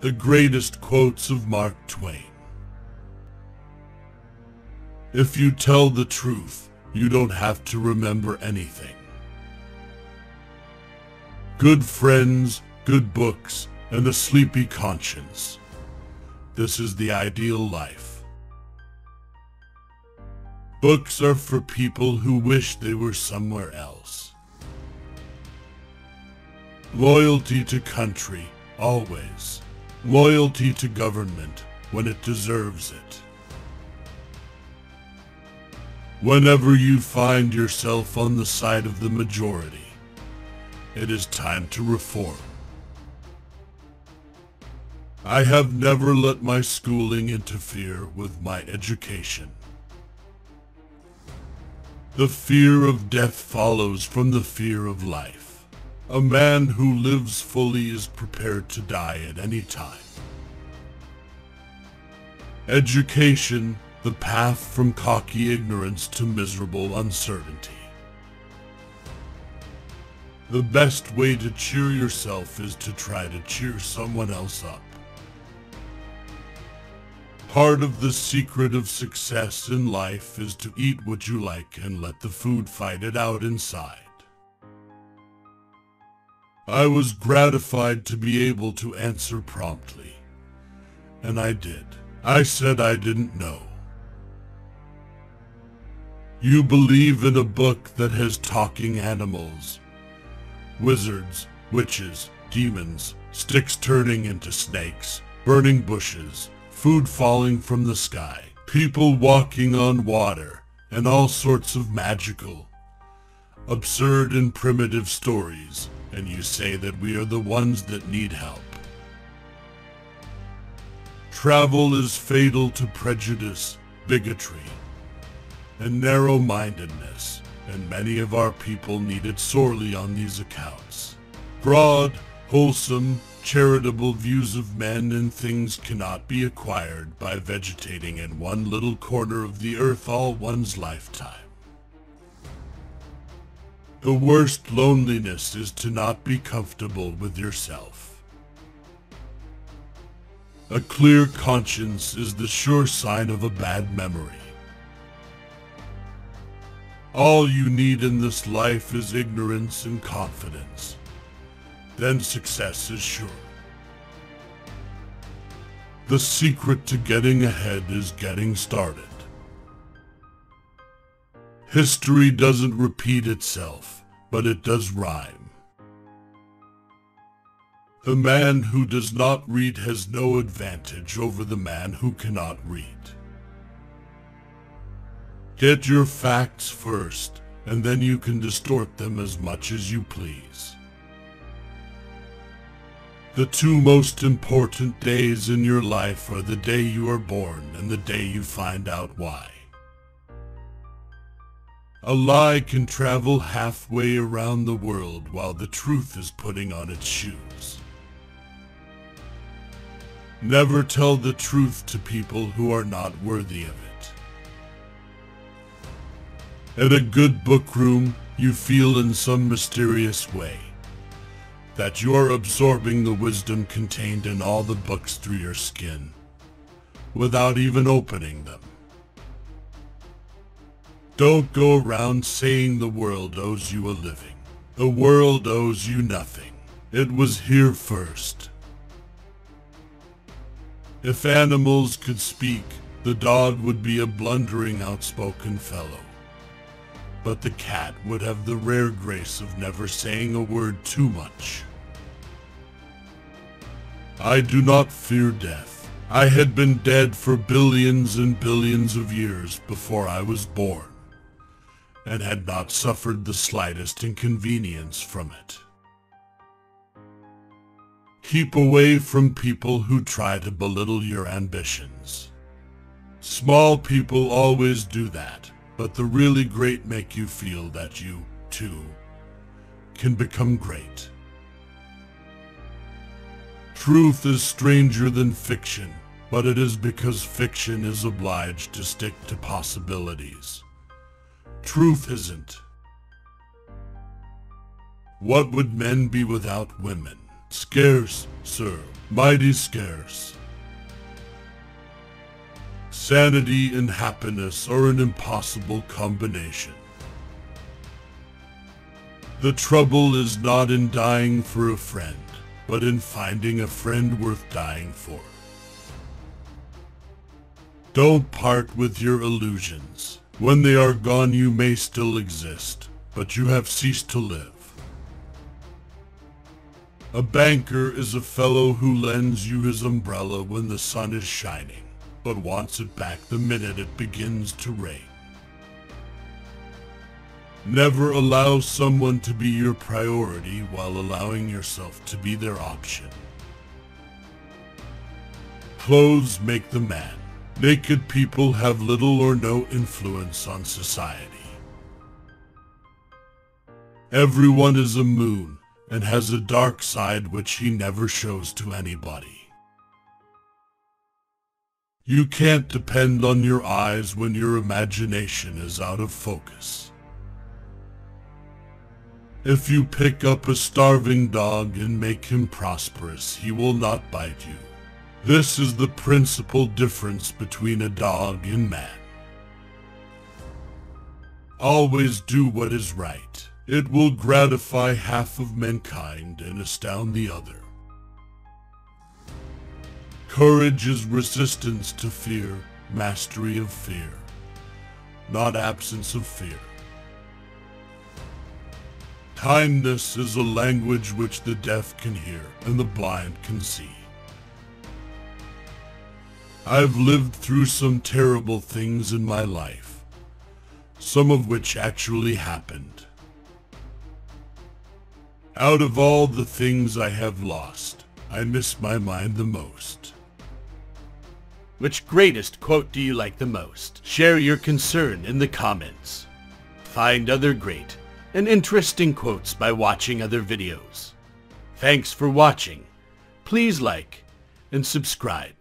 the greatest quotes of Mark Twain. If you tell the truth, you don't have to remember anything. Good friends, good books, and a sleepy conscience. This is the ideal life. Books are for people who wish they were somewhere else. Loyalty to country, always. Loyalty to government, when it deserves it. Whenever you find yourself on the side of the majority, it is time to reform. I have never let my schooling interfere with my education. The fear of death follows from the fear of life. A man who lives fully is prepared to die at any time. Education, the path from cocky ignorance to miserable uncertainty. The best way to cheer yourself is to try to cheer someone else up. Part of the secret of success in life is to eat what you like and let the food fight it out inside. I was gratified to be able to answer promptly. And I did. I said I didn't know. You believe in a book that has talking animals, wizards, witches, demons, sticks turning into snakes, burning bushes, food falling from the sky, people walking on water, and all sorts of magical, absurd and primitive stories, and you say that we are the ones that need help. Travel is fatal to prejudice, bigotry, and narrow-mindedness, and many of our people need it sorely on these accounts. Broad, wholesome, charitable views of men and things cannot be acquired by vegetating in one little corner of the earth all one's lifetime. The worst loneliness is to not be comfortable with yourself. A clear conscience is the sure sign of a bad memory. All you need in this life is ignorance and confidence. Then success is sure. The secret to getting ahead is getting started. History doesn't repeat itself, but it does rhyme. The man who does not read has no advantage over the man who cannot read. Get your facts first, and then you can distort them as much as you please. The two most important days in your life are the day you are born and the day you find out why. A lie can travel halfway around the world while the truth is putting on its shoes. Never tell the truth to people who are not worthy of it. At a good book room, you feel in some mysterious way that you're absorbing the wisdom contained in all the books through your skin, without even opening them. Don't go around saying the world owes you a living. The world owes you nothing. It was here first. If animals could speak, the dog would be a blundering, outspoken fellow but the cat would have the rare grace of never saying a word too much. I do not fear death. I had been dead for billions and billions of years before I was born, and had not suffered the slightest inconvenience from it. Keep away from people who try to belittle your ambitions. Small people always do that but the really great make you feel that you, too, can become great. Truth is stranger than fiction, but it is because fiction is obliged to stick to possibilities. Truth isn't. What would men be without women? Scarce, sir. mighty scarce. Sanity and happiness are an impossible combination. The trouble is not in dying for a friend, but in finding a friend worth dying for. Don't part with your illusions. When they are gone you may still exist, but you have ceased to live. A banker is a fellow who lends you his umbrella when the sun is shining, but wants it back the minute it begins to rain. Never allow someone to be your priority while allowing yourself to be their option. Clothes make the man. Naked people have little or no influence on society. Everyone is a moon and has a dark side which he never shows to anybody. You can't depend on your eyes when your imagination is out of focus. If you pick up a starving dog and make him prosperous, he will not bite you. This is the principal difference between a dog and man. Always do what is right. It will gratify half of mankind and astound the other. Courage is resistance to fear, mastery of fear, not absence of fear. Kindness is a language which the deaf can hear and the blind can see. I've lived through some terrible things in my life, some of which actually happened. Out of all the things I have lost, I miss my mind the most. Which greatest quote do you like the most? Share your concern in the comments. Find other great and interesting quotes by watching other videos. Thanks for watching. Please like and subscribe.